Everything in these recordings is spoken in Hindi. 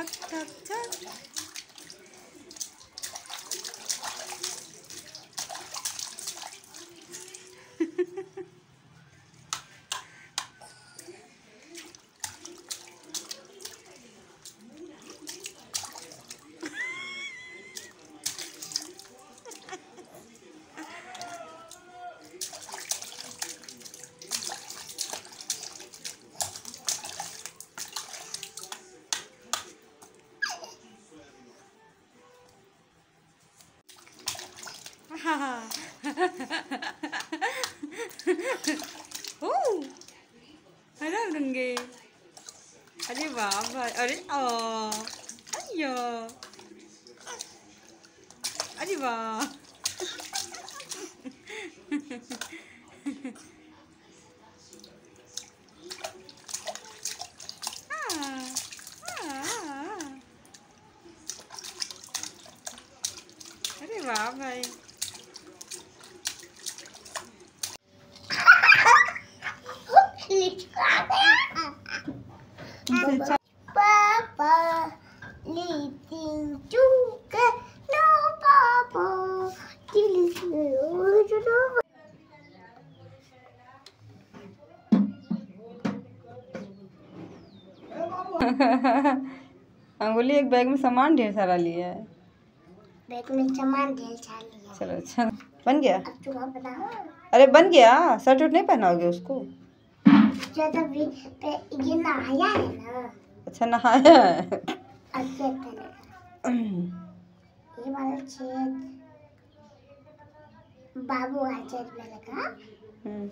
tak tak tak. uh, thấy đó đừng gì ở đi vợ rồi ở ờ, đi ờ. Ấy giờ ở đi vợ. leading to get no papa. अंगुली एक बैग में सामान ढेर सारा लिया है। बैग में सामान ढेर सारा लिया चलो अच्छा। बन गया? अब तू बताओ अरे बन गया? शर्ट उट नहीं पहनाओगे उसको? पे ये नहाया है ना। अच्छा नहाया है। अच्छे तरह ये वाला छेद बाबू का छेद में लगा। हम्म,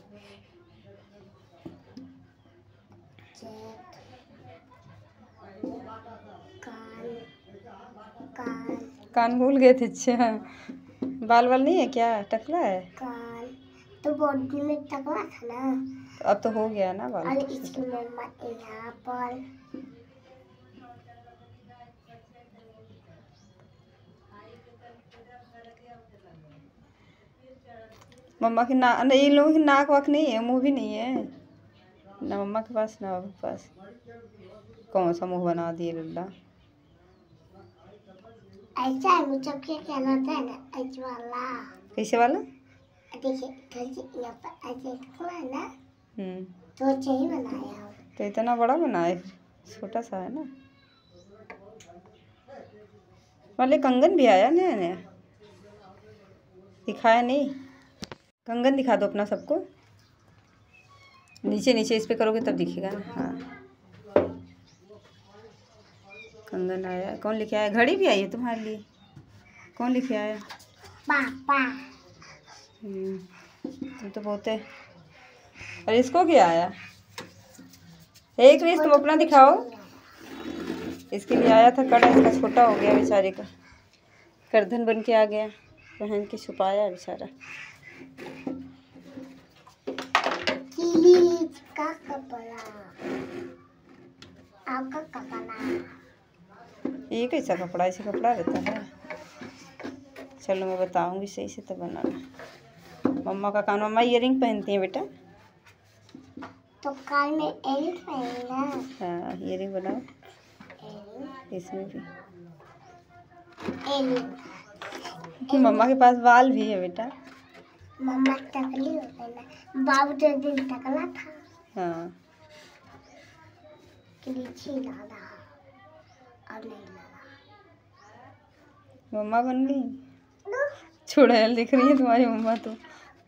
कान कान कान भूल गए थे अच्छा बाल वाल नहीं है क्या? टकला है? कान। तो बॉडी में टकरा था ना। अब तो हो गया ना बाल। और इसकी मम्मा यहाँ पर मम्मा की ना नहीं इन लोगों की नाक वाक नहीं है मुँह भी नहीं है। ना मम्मा के पास ना बाबू के पास। कौन सा मुँह बना दिए लल्ला? ऐसा है मुझे क्या कहना था ना ऐसा वाला। कैसे वाला? देखिए कैसे यहाँ पर ऐसे टकरा है ना। हम्म। तो चाहिए बनाया तो इतना बड़ा बना है छोटा सा है ना। वाले कंगन भी आया नया नया दिखाया नहीं? कंगन दिखा दो अपना सबको। नीचे नीचे इस पर करोगे तब दिखेगा ना। हाँ। कंगन आया। कौन लेके आया? घड़ी भी आई है तुम्हारे लिए। कौन लेके आया? पापा। हम्म, तुम तो बहुत है। और इसको क्या आया? एक क्रिस तुम अपना दिखाओ। इसके लिए आया था कड़ा इसका छोटा हो गया बेचारे का। करधन बन के आ गया। पहन के छुपाया बेचारा। किलीज का कपड़ा आपका कपड़ा ये कैसा कपड़ा ऐसे कपड़ा रहता है। चलो मैं बताऊँगी सही से तो बनाना। मम्मा का कान मम्मा इयरिंग पहनती हैं बेटा? तो कान में पहनना हाँ। इयरिंग बनाओ। इसमें भी। मम्मा के पास बाल भी है बेटा। मम्मा टकली हो गई ना। बाबू तो दिन टकला था। हाँ। किलीची लाला और नहीं लाला मम्मा बन गई? चुड़ैल दिख रही है तुम्हारी मम्मा तो।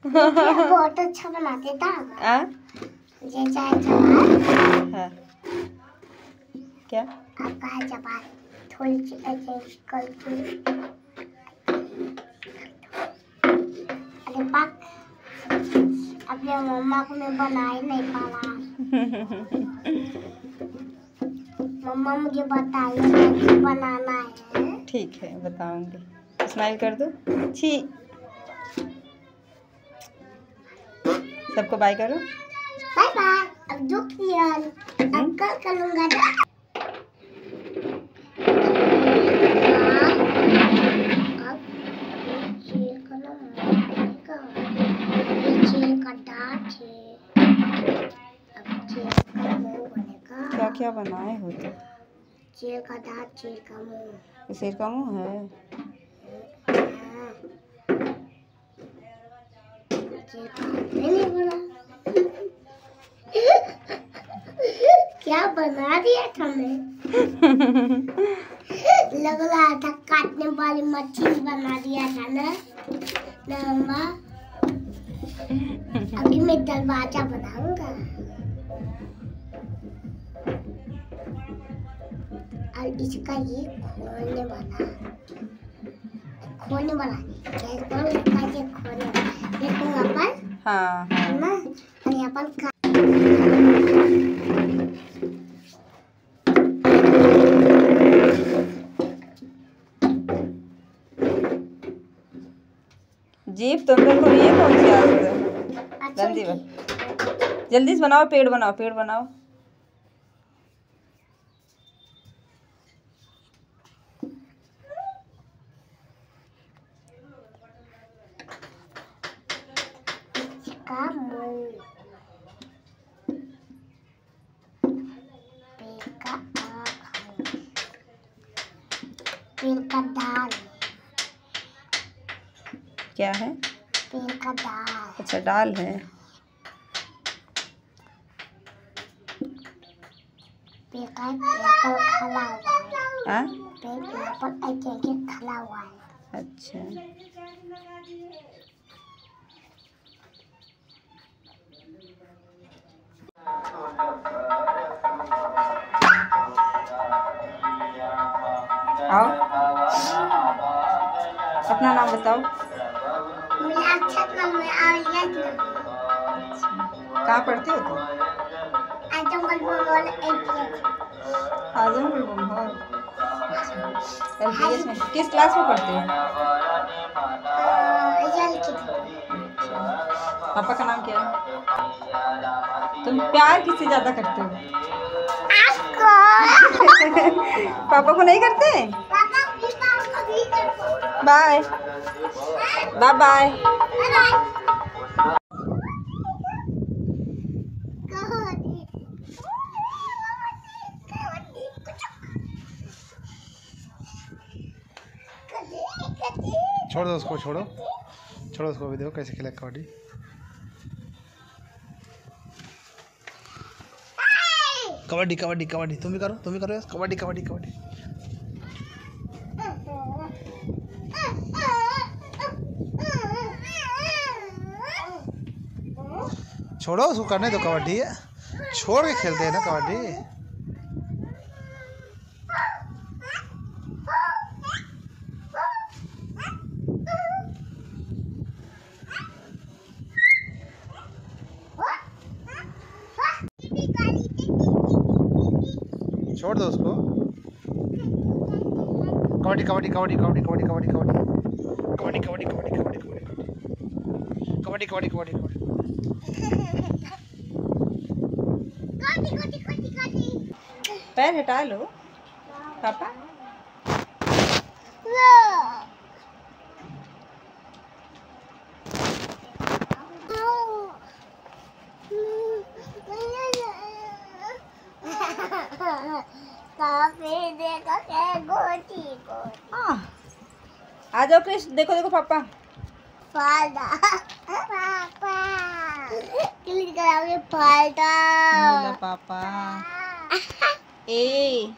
बहुत अच्छा बनाते था आ? जैसा जवान। हाँ। क्या? आपका जवान थोड़ी सी ऐसे अपने मम्मा को मैं बना ही नहीं पाला मम्मा मुझे बताइए बनाना है। ठीक है बताऊँगी। स्माइल कर दो। छी। सबको बाय करो। बाय बाय अब दुख अब कल करूँगा बनाए हो तो? शेर का दांत शेर का मुँह। शेर का मुँह है? क्या बना दिया था मैं लग रहा था काटने वाली मछली बना दिया था ना? ना अम्मा अभी मैं दरवाज़ा बनाऊँगा। और इसका ये खोलने वाला खोलने वाला खोल इसका ये खोलने वाला देखो यहाँ पर। हाँ हाँ। ना? और यहाँ पर जीप तो अंदर को ये कौन सी आदत है? अच्छा गंदी बन जल्दी से बनाओ पेड़ बनाओ पेड़ बनाओ। पेड़ का दाल। क्या है? पेड़ का दाल। अच्छा डाल है। पेड़ का एप्पल खला हुआ है। हाँ पेड़ यहाँ पर एक एक खला हुआ है। अच्छा। आओ। अपना नाम बताओ। अच्छा कहाँ पढ़ते हो तुम? आजमगढ़ एल पी एस में किस क्लास में पढ़ते हो? पापा का नाम क्या है? तुम प्यार किससे ज़्यादा करते हो? पापा को नहीं करते? भी भी बाय बाय बाय छोड़ दो उसको, छोड़ो। छोड़ो उसको, अभी देखो कैसे खेले कबड्डी। कबड्डी कबड्डी कबड्डी। तुम भी करो तुम भी करो कबड्डी कबड्डी कबड्डी। छोड़ो, उसको करने दो कबड्डी। छोड़ के खेलते हैं ना कबड्डी। छोड़ दो उसको कबड्डी कबड्डी कबड्डी कबड्डी कबड्डी कबड्डी कबड्डी कबड्डी कबड्डी कबड्डी कबड्डी कबड्डी कबड्डी कबड्डी कबड्डी पैर हटा लो पापा काफ़ी देखो क्या गोटी को हाँ आ जाओ कृष्ण देखो देखो पापा। फालदा। पापा। क्लिक कराओगे फालदा। पापा। ए।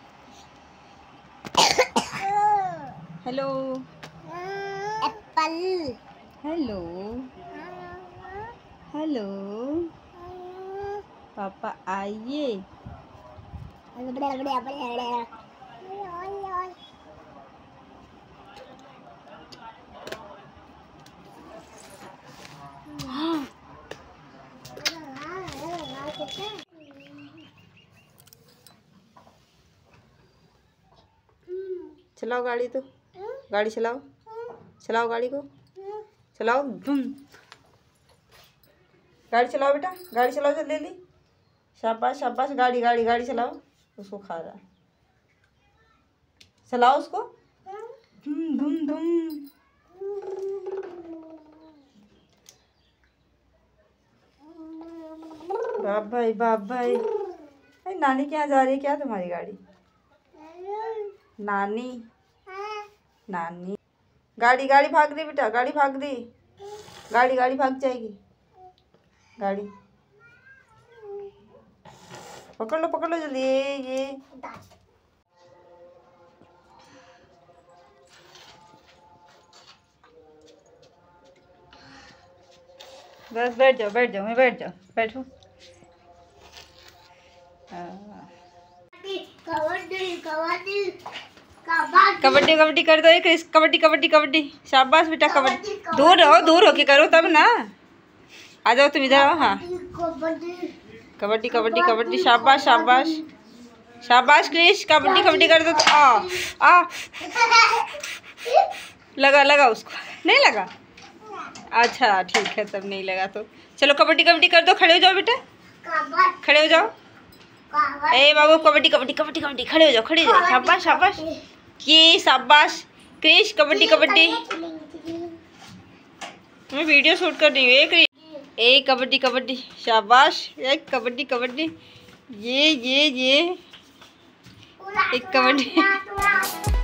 Hello apple. हेलो हेलो पापा आइए। चलाओ गाड़ी तो। गाड़ी चलाओ। चलाओ गाड़ी को। चलाओ। धुम। गाड़ी चलाओ बेटा। गाड़ी चलाओ, जल्दी जल्दी। शाबाश शाबाश। गाड़ी गाड़ी गाड़ी चलाओ। उसको खा रहा। चलाओ उसको। धुम धुम धुम। बाप भाई बाप भाई अरे, नानी के यहाँ जा रही है क्या तुम्हारी गाड़ी? नानी। नानी। गाड़ी गाड़ी भाग रही बेटा, गाड़ी भाग रही गाड़ी गाड़ी भाग जाएगी। गाड़ी। पकड़ लो पकड़ लो जल्दी। ये ये। बस बैठ जाओ बैठ जाओ, मैं बैठ जाओ बैठो। कबड्डी कबड्डी कर दो एक कबड्डी कबड्डी कबड्डी। शाबाश बेटा, कबड्डी। दूर रहो, दूर होके करो तब ना। आ जाओ तुम इधर आओ हाँ। कबड्डी कबड्डी कबड्डी, शाबाश शाबाश। शाबाश क्रिश कबड्डी कबड्डी कर दो। आ आ। लगा लगा उसको। नहीं लगा? अच्छा ठीक है, तब नहीं लगा तो। चलो, कबड्डी कबड्डी कर दो, खड़े हो जाओ बेटा। खड़े हो जाओ। ए बाबू कबड्डी कबड्डी कबड्डी कबड्डी खड़े हो जाओ खड़े हो जाओ। शाबाश शाबाश। ये शाबाश क्रिश कबड्डी कबड्डी। मैं वीडियो शूट कर रही हूँ एक ए कबड्डी कबड्डी शाबाश। एक कबड्डी कबड्डी। ये ये ये। एक कबड्डी। कबड्डी